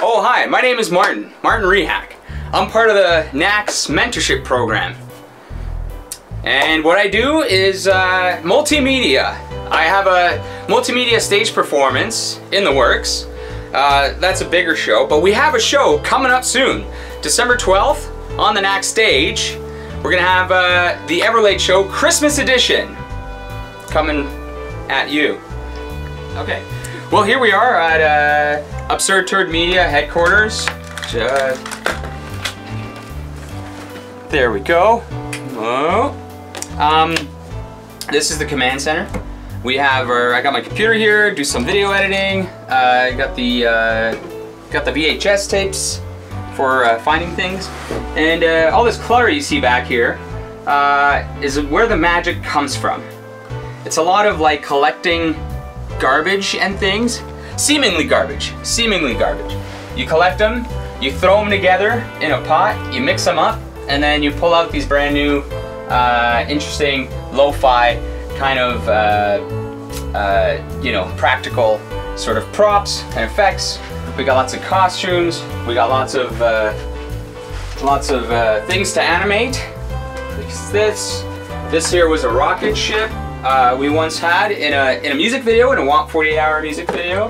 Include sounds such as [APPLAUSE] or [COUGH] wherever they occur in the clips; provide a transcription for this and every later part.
Oh, hi, my name is Martin, Martin Rehak. I'm part of the NACC mentorship program. And what I do is uh, multimedia. I have a multimedia stage performance in the works. Uh, that's a bigger show, but we have a show coming up soon. December 12th on the NACC stage. We're gonna have uh, the Ever Late Show Christmas edition coming at you. Okay. Well, here we are at uh, Absurd Turd Media headquarters. There we go. Oh. Um, this is the command center. We have our, I got my computer here, do some video editing. I uh, got the uh, got the VHS tapes for uh, finding things. And uh, all this clutter you see back here is where the magic comes from. It's a lot of like collecting garbage and things. Seemingly garbage, seemingly garbage. You collect them, you throw them together in a pot, you mix them up, and then you pull out these brand new, uh, interesting, lo-fi kind of, uh, uh, you know, practical sort of props and effects. We got lots of costumes. We got lots of, uh, lots of uh, things to animate. This, this here was a rocket ship uh, we once had in a, in a music video, in a WOMP 48 hour music video.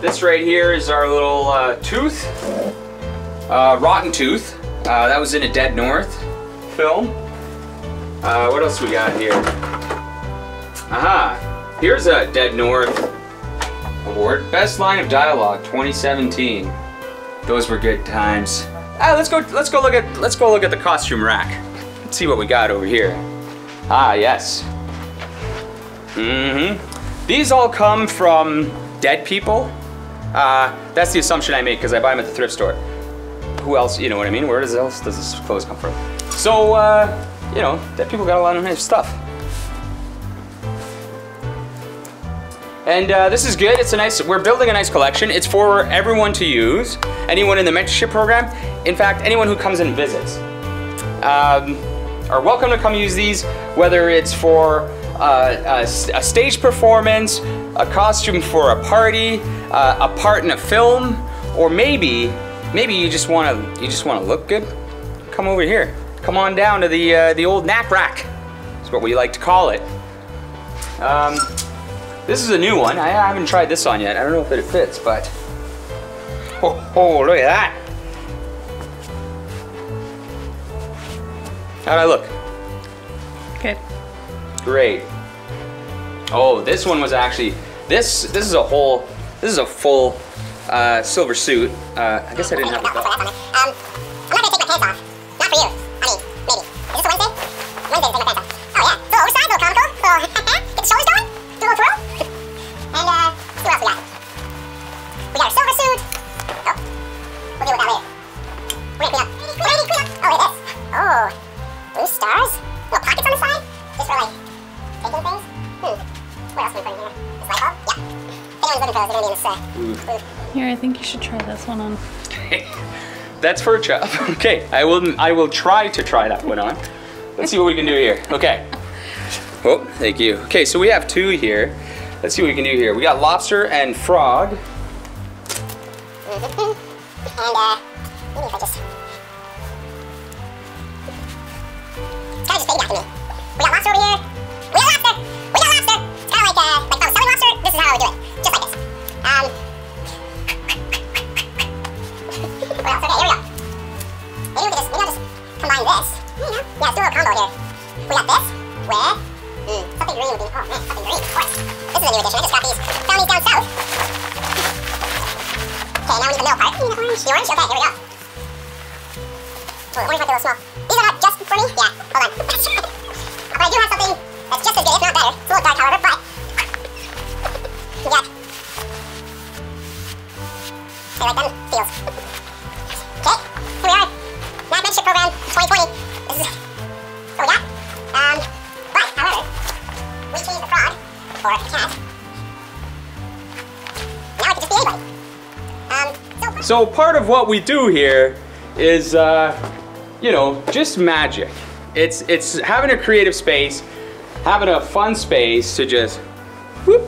This right here is our little uh, tooth, uh, Rotten Tooth. Uh, that was in a Dead North film. Uh, what else we got here? Aha, here's a Dead North award. Best line of dialogue 2017. Those were good times. Ah, let's go let's go look at let's go look at the costume rack. Let's see what we got over here. Ah, yes. Mm-hmm. These all come from dead people. Uh, that's the assumption I make because I buy them at the thrift store. Who else, you know what I mean? Where does else does this clothes come from? So, uh, you know, dead people got a lot of nice stuff. And uh, this is good. It's a nice, we're building a nice collection. It's for everyone to use. Anyone in the mentorship program. In fact, anyone who comes and visits. Um, are welcome to come use these, whether it's for uh, a, a, stage performance, a costume for a party, uh, a part in a film, or maybe, maybe you just want to, you just want to look good. Come over here. Come on down to the uh, the old knack rack. That's what we like to call it. Um, this is a new one. I haven't tried this on yet. I don't know if it fits, but oh, oh look at that. How'd I look? Good. Great. Oh, this one was actually this. This is a whole. This is a full uh, silver suit. Uh, I guess I didn't have a belt. Um, I'm not gonna take my pants off. Here, I think you should try this one on. [LAUGHS] That's for a try. [LAUGHS] Okay, I will. I will try to try that one on. Let's see what we can do here. Okay. Oh, thank you. Okay, so we have two here. Let's see what we can do here. We got lobster and frog. [LAUGHS] and uh, maybe if I just. Combo here. We got this with mm, something green would be. Oh man, something green. Of course. This is a new addition. I just got these. Found these down south. Okay, now we need the middle part. The orange. The orange. Okay, here we go. Oh, orange might be a little small. These are not just for me. Yeah, hold on. [LAUGHS] but I do have something So part of what we do here is, uh, you know, just magic. It's it's having a creative space, having a fun space to just whoop,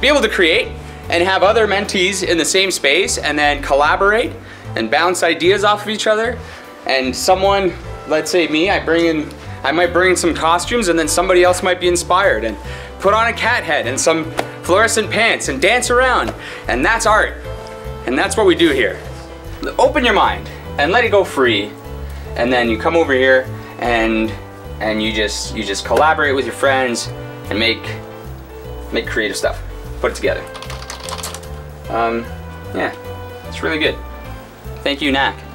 be able to create. and have other mentees in the same space and then collaborate and bounce ideas off of each other. And someone, let's say me, I bring in, I might bring in some costumes and then somebody else might be inspired and put on a cat head and some fluorescent pants and dance around. And that's art. And that's what we do here. Open your mind and let it go free. And then you come over here and and you just you just collaborate with your friends and make make creative stuff. Put it together. Um, yeah, it's really good. Thank you, Knack.